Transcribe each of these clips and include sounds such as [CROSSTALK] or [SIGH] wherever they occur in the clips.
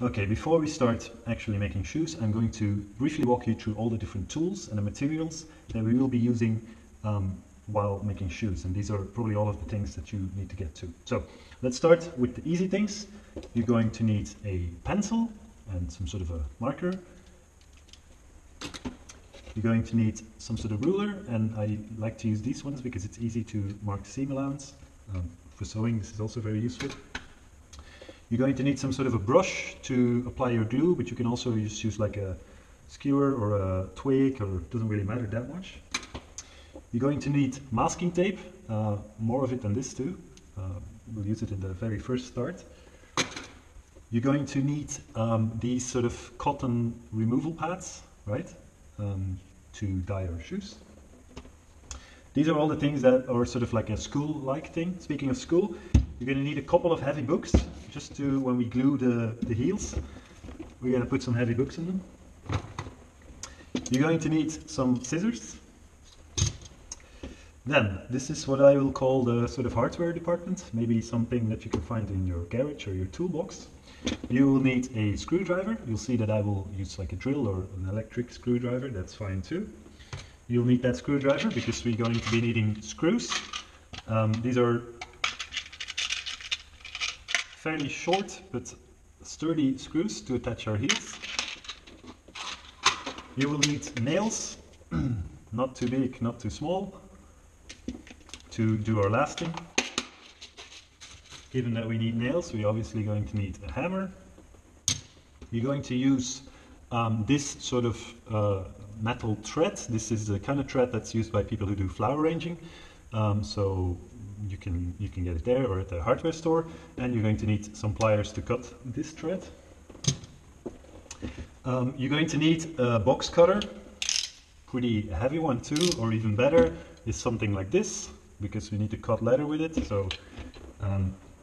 Okay, before we start actually making shoes, I'm going to briefly walk you through all the different tools and the materials that we will be using um, while making shoes. And these are probably all of the things that you need to get to. So let's start with the easy things. You're going to need a pencil and some sort of a marker. You're going to need some sort of ruler, and I like to use these ones because it's easy to mark seam allowance. Um, for sewing, this is also very useful. You're going to need some sort of a brush to apply your glue, but you can also just use like a skewer or a twig, or it doesn't really matter that much. You're going to need masking tape, uh, more of it than this too. Uh, we'll use it in the very first start. You're going to need um, these sort of cotton removal pads, right, um, to dye your shoes. These are all the things that are sort of like a school-like thing. Speaking of school, you're going to need a couple of heavy books, just to, when we glue the, the heels, we're going to put some heavy books in them. You're going to need some scissors. Then, this is what I will call the sort of hardware department, maybe something that you can find in your garage or your toolbox. You will need a screwdriver. You'll see that I will use like a drill or an electric screwdriver, that's fine too. You'll need that screwdriver because we're going to be needing screws. Um, these are fairly short but sturdy screws to attach our heels. You will need nails, [CLEARS THROAT] not too big, not too small, to do our lasting. Given that we need nails, we're obviously going to need a hammer. You're going to use um, this sort of uh, metal thread. This is the kind of thread that's used by people who do flower arranging. Um, so you can you can get it there or at the hardware store and you're going to need some pliers to cut this thread um, you're going to need a box cutter pretty heavy one too or even better is something like this because we need to cut leather with it so um, [COUGHS]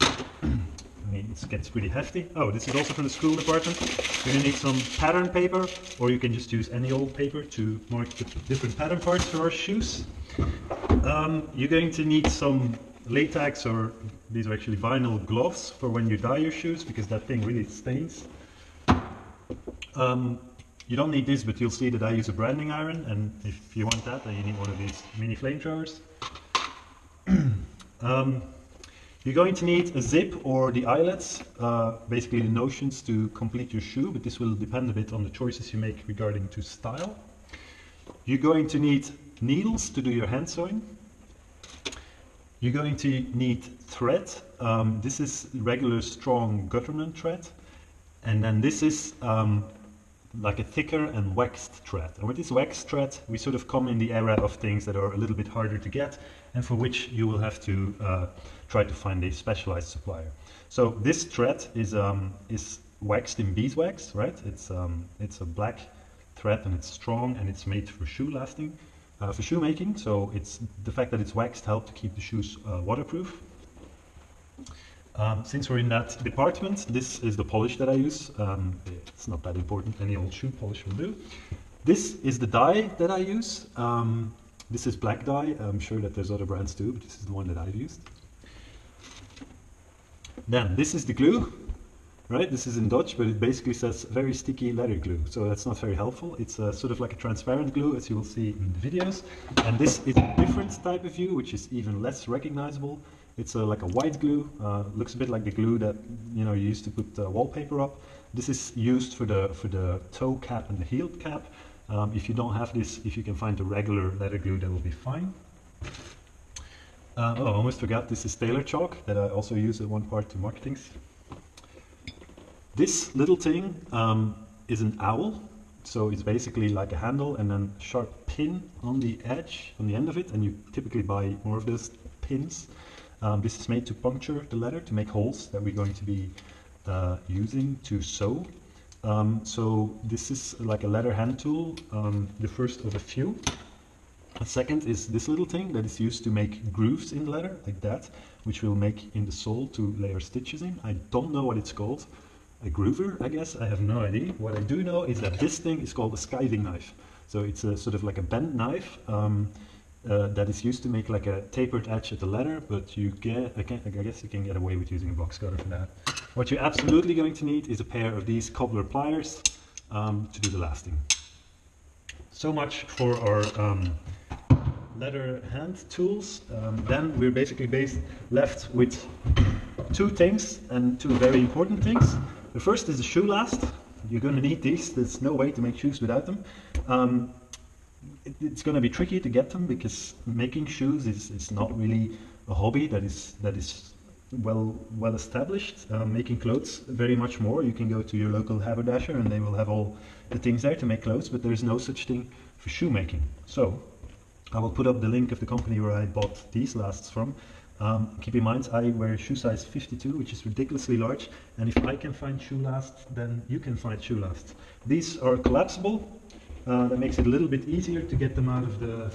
I mean, it gets pretty hefty. Oh, this is also from the school department. You're gonna need some pattern paper, or you can just use any old paper to mark the different pattern parts for our shoes. Um, you're going to need some latex or these are actually vinyl gloves for when you dye your shoes because that thing really stains. Um, you don't need this, but you'll see that I use a branding iron, and if you want that, then you need one of these mini flamethrowers. [CLEARS THROAT] um, you're going to need a zip or the eyelets, uh, basically the notions to complete your shoe, but this will depend a bit on the choices you make regarding to style. You're going to need needles to do your hand sewing. You're going to need thread. Um, this is regular strong Gutermann thread. And then this is um, like a thicker and waxed thread. And with this waxed thread, we sort of come in the era of things that are a little bit harder to get and for which you will have to uh, try to find a specialized supplier. So this thread is, um, is waxed in beeswax, right? It's, um, it's a black thread and it's strong and it's made for shoe lasting uh, for shoemaking. So it's the fact that it's waxed helped to keep the shoes uh, waterproof. Um, since we're in that department, this is the polish that I use. Um, it's not that important, any old shoe polish will do. This is the dye that I use. Um, this is black dye. I'm sure that there's other brands too, but this is the one that I've used. Then this is the glue right? This is in Dutch, but it basically says very sticky leather glue. So that's not very helpful. It's uh, sort of like a transparent glue, as you will see in the videos. And this is a different type of glue, which is even less recognizable. It's uh, like a white glue, uh, looks a bit like the glue that you know you used to put uh, wallpaper up. This is used for the for the toe cap and the heel cap. Um, if you don't have this, if you can find the regular leather glue, that will be fine. Oh, I almost forgot, this is tailor chalk that I also use at one part to mark things. This little thing um, is an awl. So it's basically like a handle and then sharp pin on the edge, on the end of it, and you typically buy more of those pins. Um, this is made to puncture the leather, to make holes that we're going to be uh, using to sew. Um, so this is like a leather hand tool, um, the first of a few. A second is this little thing that is used to make grooves in leather, like that, which we'll make in the sole to layer stitches in. I don't know what it's called a groover, I guess. I have no idea. What I do know is that this thing is called a skiving knife. So it's a sort of like a bent knife um, uh, that is used to make like a tapered edge at the leather, but you get, I, can, I guess you can get away with using a box cutter for that. What you're absolutely going to need is a pair of these cobbler pliers um, to do the lasting. So much for our um, leather hand tools. Um, then we're basically based, left with two things and two very important things. The first is the shoe last. You're going to need these. There's no way to make shoes without them. Um, it, it's going to be tricky to get them because making shoes is, is not really a hobby that is that is well well established. Uh, making clothes very much more. You can go to your local haberdasher and they will have all the things there to make clothes, but there is no such thing for shoemaking. So I will put up the link of the company where I bought these lasts from. Um, keep in mind, I wear shoe size 52, which is ridiculously large, and if I can find shoe last, then you can find shoe last. These are collapsible. Uh, that makes it a little bit easier to get them out of the,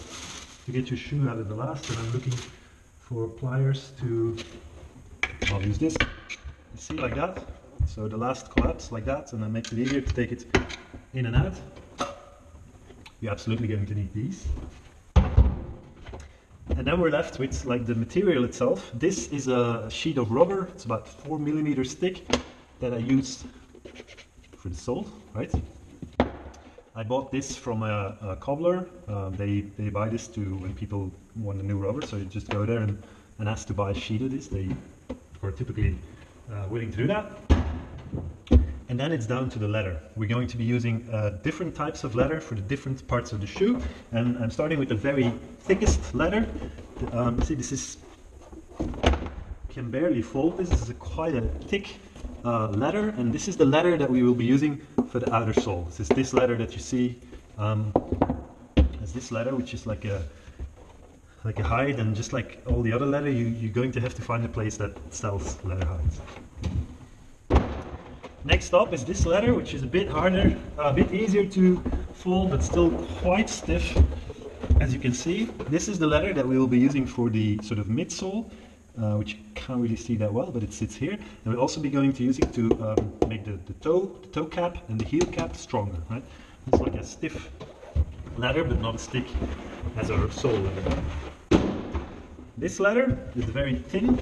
to get your shoe out of the last. And I'm looking for pliers to, I'll use this. You see, like that. So the last collapse like that, and that makes it easier to take it in and out. You're absolutely going to need these. And then we're left with like the material itself. This is a sheet of rubber. It's about four millimeters thick that I used for the sole, right? I bought this from a, a cobbler. Uh, they, they buy this to when people want a new rubber. So you just go there and, and ask to buy a sheet of this. They are typically uh, willing to do that. And then it's down to the leather. We're going to be using uh, different types of leather for the different parts of the shoe. And I'm starting with the very thickest leather. Um, see, this is can barely fold. This is a quite a thick uh, leather, and this is the leather that we will be using for the outer sole. This is this leather that you see. Um, this leather, which is like a like a hide, and just like all the other leather, you, you're going to have to find a place that sells leather hides. Next up is this leather, which is a bit harder, a bit easier to fold, but still quite stiff. As you can see, this is the leather that we will be using for the sort of midsole, uh, which you can't really see that well, but it sits here. And we'll also be going to use it to um, make the, the toe, the toe cap and the heel cap stronger, right? It's like a stiff leather, but not as thick as our sole leather. This leather is very thin,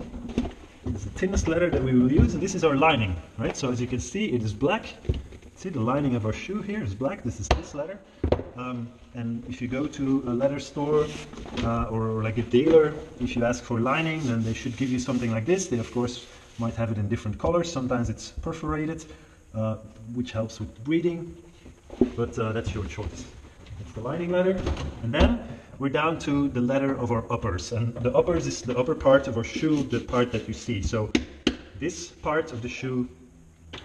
the thinnest leather that we will use, and this is our lining, right? So as you can see, it is black. See the lining of our shoe here is black. This is this leather. Um, and if you go to a leather store uh, or like a dealer, if you ask for lining, then they should give you something like this. They of course might have it in different colors. Sometimes it's perforated, uh, which helps with breathing, but uh, that's your choice. It's the lining leather. And then we're down to the leather of our uppers. And the uppers is the upper part of our shoe, the part that you see. So this part of the shoe,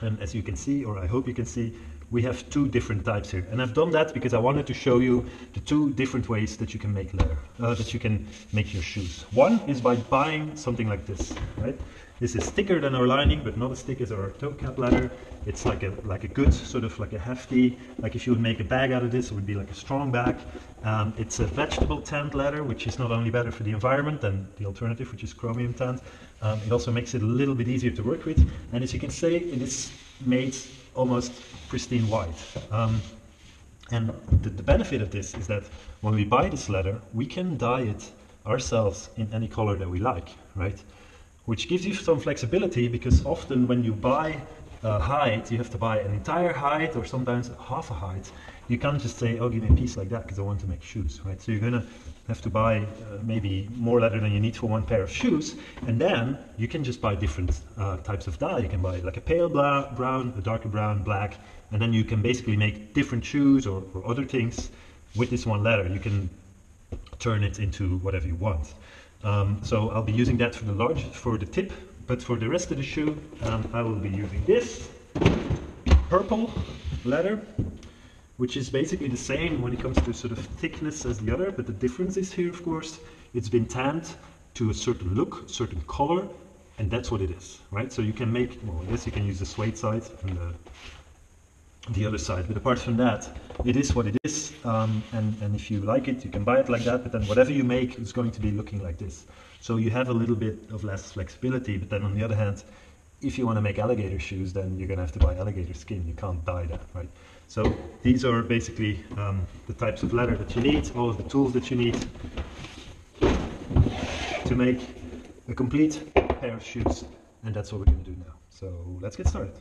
and as you can see, or I hope you can see, we have two different types here. And I've done that because I wanted to show you the two different ways that you can make leather, uh, that you can make your shoes. One is by buying something like this, right? This is thicker than our lining, but not as thick as our toe cap leather. It's like a like a good sort of like a hefty, like if you would make a bag out of this, it would be like a strong bag. Um, it's a vegetable tanned leather, which is not only better for the environment than the alternative, which is chromium tanned. Um, it also makes it a little bit easier to work with. And as you can see, it is made almost pristine white. Um, and the, the benefit of this is that when we buy this leather, we can dye it ourselves in any color that we like, right? which gives you some flexibility because often when you buy a hide, you have to buy an entire hide or sometimes half a hide. You can't just say, oh, give me a piece like that because I want to make shoes, right? So you're gonna have to buy uh, maybe more leather than you need for one pair of shoes, and then you can just buy different uh, types of dye. You can buy like a pale brown, a darker brown, black, and then you can basically make different shoes or, or other things with this one leather. You can turn it into whatever you want. Um, so I'll be using that for the large, for the tip, but for the rest of the shoe, um, I will be using this purple leather, which is basically the same when it comes to sort of thickness as the other, but the difference is here, of course, it's been tanned to a certain look, certain color, and that's what it is, right? So you can make, well, I guess you can use the suede side and the the other side. But apart from that, it is what it is. Um, and, and if you like it, you can buy it like that. But then whatever you make is going to be looking like this. So you have a little bit of less flexibility. But then on the other hand, if you want to make alligator shoes, then you're going to have to buy alligator skin. You can't dye that, right? So these are basically um, the types of leather that you need, all of the tools that you need to make a complete pair of shoes. And that's what we're going to do now. So let's get started.